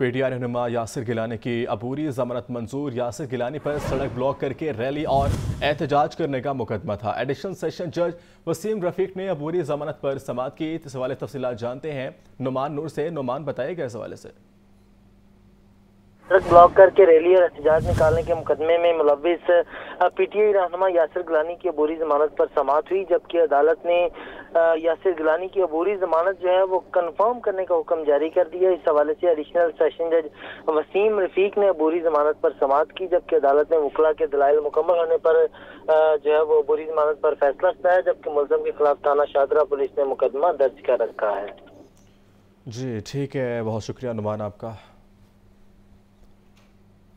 PTI रहनुमा यासिर गिलानी की अबूरी जमानत मंजूर। यासिर गिलानी पर सड़क ब्लॉक करके रैली और एहतजाज करने का मुकदमा था। एडिशनल सेशन जज वसीम रफीक ने अबूरी जमानत पर समात की। इस हवाले तफसीत जानते हैं। नुमान नूर से। नुमान बताएगा इस हवाले से? सड़क ब्लॉक करके रैली और एहतजाज निकालने के मुकदमे में मुलविस पीटीआई रहनुमा यासिर गिलानी की अबूरी जमानत पर समात हुई, जबकि अदालत ने यासिर गिलानी की अबूरी जमानत जो है वो कन्फर्म करने का हुक्म जारी कर दिया इस हवाले से एडिशनल सेशन जज वसीम रफीक ने अबूरी जमानत पर समात की, जबकि अदालत ने मुखला के दलाइल मुकम्मल होने पर जो है वो अबूरी जमानत पर फैसला सुनाया, जबकि मुलजम के खिलाफ थाना शादरा पुलिस ने मुकदमा दर्ज कर रखा है। जी, ठीक है, बहुत शुक्रिया नुमान आपका।